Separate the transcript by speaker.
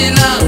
Speaker 1: Latina.